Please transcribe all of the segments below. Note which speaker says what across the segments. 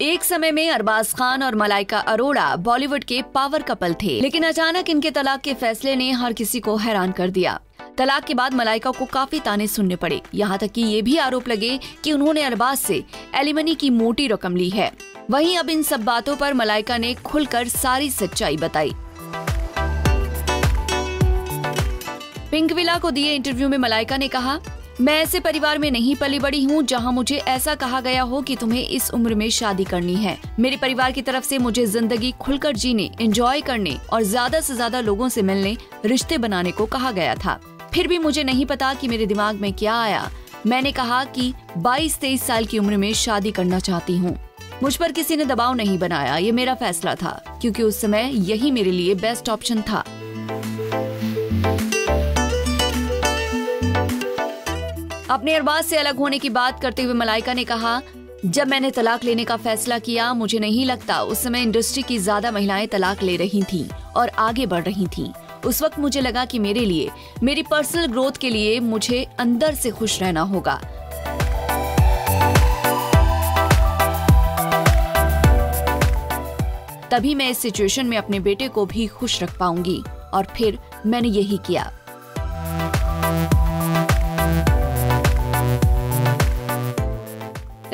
Speaker 1: एक समय में अरबाज खान और मलाइका अरोड़ा बॉलीवुड के पावर कपल थे, लेकिन अचानक इनके तलाक के फैसले ने हर किसी को हैरान कर दिया। तलाक के बाद मलाइका को काफ़ी ताने सुनने पड़े। यहाँ तक कि ये भी आरोप लगे कि उन्होंने अरबाज से एलिमनी की मोटी रकम ली है। वहीं अब इन सब बातों पर मलाइका ने खुलकर सारी सच्चाई बताई। पिंक विला को दिए इंटरव्यू में मलाइका ने कहा मैं ऐसे परिवार में नहीं पली बड़ी हूँ जहाँ मुझे ऐसा कहा गया हो कि तुम्हें इस उम्र में शादी करनी है। मेरे परिवार की तरफ़ से मुझे ज़िंदगी खुलकर जीने एंजॉय करने और ज़्यादा से ज़्यादा लोगों से मिलने, रिश्ते बनाने को कहा गया था। फिर भी मुझे नहीं पता कि मेरे दिमाग में क्या आया। मैंने कहा कि 22-23 साल की उम्र में शादी करना चाहती हूँ। मुझ पर किसी ने दबाव नहीं बनाया, ये मेरा फैसला था, क्योंकि उस समय यही मेरे लिए बेस्ट ऑप्शन था। अपने अरबाज से अलग होने की बात करते हुए मलाइका ने कहा, जब मैंने तलाक लेने का फैसला किया, मुझे नहीं लगता उस समय इंडस्ट्री की ज़्यादा महिलाएँ तलाक ले रही थीं और आगे बढ़ रही थीं। उस वक्त मुझे लगा कि मेरे लिए, मेरी पर्सनल ग्रोथ के लिए मुझे अंदर से खुश रहना होगा तभी मैं इस सिचुएशन में अपने बेटे को भी खुश रख पाऊँगी और फिर मैंने यही किया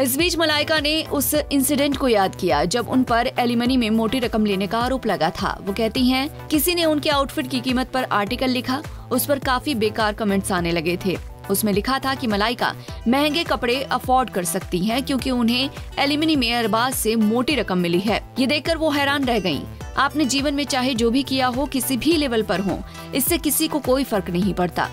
Speaker 1: इस बीच मलाइका ने उस इंसिडेंट को याद किया, जब उन पर एलिमनी में मोटी रकम लेने का आरोप लगा था। वो कहती हैं, किसी ने उनके आउटफिट की कीमत पर आर्टिकल लिखा, उस पर काफ़ी बेकार कमेंट्स आने लगे थे। उसमें लिखा था कि मलाइका महँगे कपड़े अफोर्ड कर सकती हैं, क्योंकि उन्हें एलिमिनी में अरबाज से मोटी रकम मिली है। ये देखकर वो हैरान रह गई आपने जीवन में चाहे जो भी किया हो, किसी भी लेवल पर हो, इससे किसी को कोई फ़र्क नहीं पड़ता।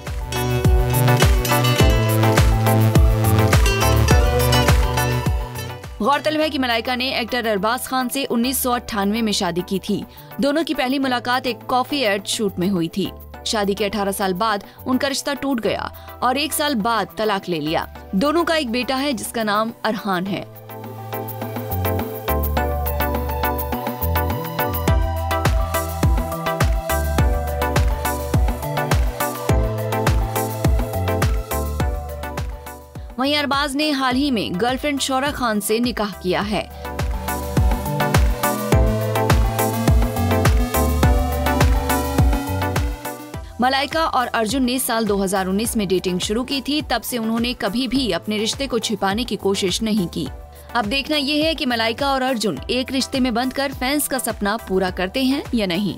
Speaker 1: गौरतलब है कि मलाइका ने एक्टर अरबाज खान से उन्नीस सौ अट्ठानवे में शादी की थी। दोनों की पहली मुलाकात एक कॉफ़ी एड शूट में हुई थी। शादी के 18 साल बाद उनका रिश्ता टूट गया और एक साल बाद तलाक ले लिया। दोनों का एक बेटा है जिसका नाम अरहान है। वहीं अरबाज ने हाल ही में गर्लफ्रेंड शौरा खान से निकाह किया है। मलाइका और अर्जुन ने साल 2019 में डेटिंग शुरू की थी, तब से उन्होंने कभी भी अपने रिश्ते को छिपाने की कोशिश नहीं की। अब देखना यह है कि मलाइका और अर्जुन एक रिश्ते में बंद कर फैंस का सपना पूरा करते हैं या नहीं।